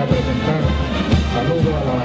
a presentar saludo a la.